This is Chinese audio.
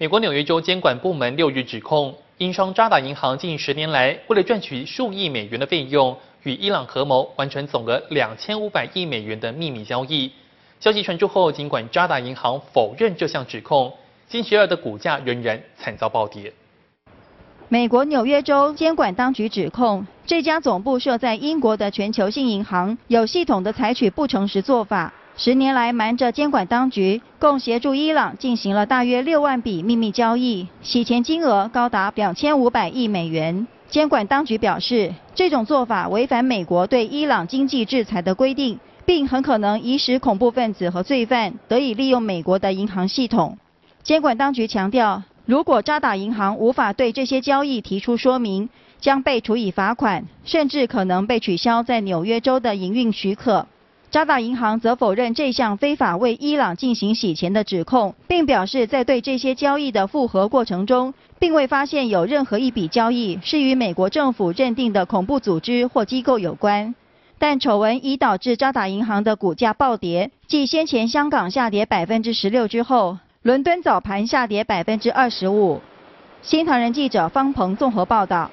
美国纽约州监管部门六日指控，英商渣打银行近十年来为了赚取数亿美元的费用，与伊朗合谋完成总额两千五百亿美元的秘密交易。消息传出后，尽管渣打银行否认这项指控，星期二的股价仍然惨遭暴跌。美国纽约州监管当局指控，这家总部设在英国的全球性银行有系统的采取不诚实做法。十年来，瞒着监管当局，共协助伊朗进行了大约六万笔秘密交易，洗钱金额高达两千五百亿美元。监管当局表示，这种做法违反美国对伊朗经济制裁的规定，并很可能以使恐怖分子和罪犯得以利用美国的银行系统。监管当局强调，如果渣打银行无法对这些交易提出说明，将被处以罚款，甚至可能被取消在纽约州的营运许可。渣打银行则否认这项非法为伊朗进行洗钱的指控，并表示在对这些交易的复核过程中，并未发现有任何一笔交易是与美国政府认定的恐怖组织或机构有关。但丑闻已导致渣打银行的股价暴跌，继先前香港下跌百分之十六之后，伦敦早盘下跌百分之二十五。新唐人记者方鹏综合报道。